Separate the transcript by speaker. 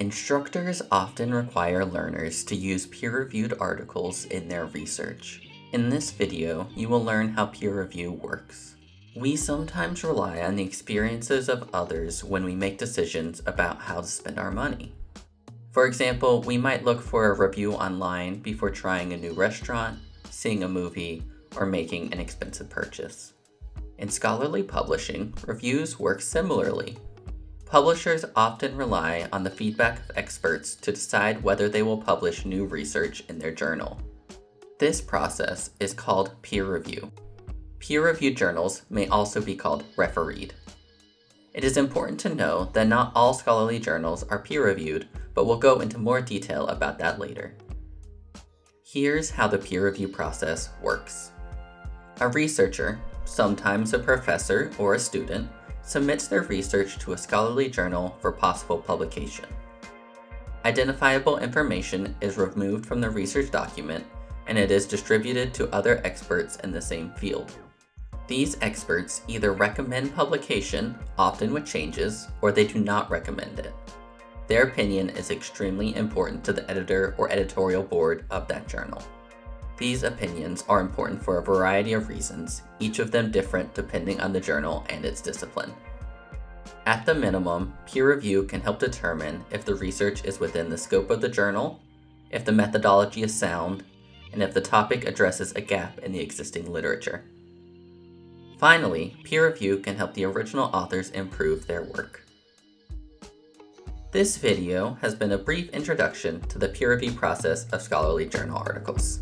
Speaker 1: Instructors often require learners to use peer-reviewed articles in their research. In this video, you will learn how peer review works. We sometimes rely on the experiences of others when we make decisions about how to spend our money. For example, we might look for a review online before trying a new restaurant, seeing a movie, or making an expensive purchase. In scholarly publishing, reviews work similarly. Publishers often rely on the feedback of experts to decide whether they will publish new research in their journal. This process is called peer review. Peer-reviewed journals may also be called refereed. It is important to know that not all scholarly journals are peer-reviewed, but we'll go into more detail about that later. Here's how the peer review process works. A researcher, sometimes a professor or a student, submits their research to a scholarly journal for possible publication. Identifiable information is removed from the research document and it is distributed to other experts in the same field. These experts either recommend publication, often with changes, or they do not recommend it. Their opinion is extremely important to the editor or editorial board of that journal. These opinions are important for a variety of reasons, each of them different depending on the journal and its discipline. At the minimum, peer review can help determine if the research is within the scope of the journal, if the methodology is sound, and if the topic addresses a gap in the existing literature. Finally, peer review can help the original authors improve their work. This video has been a brief introduction to the peer review process of scholarly journal articles.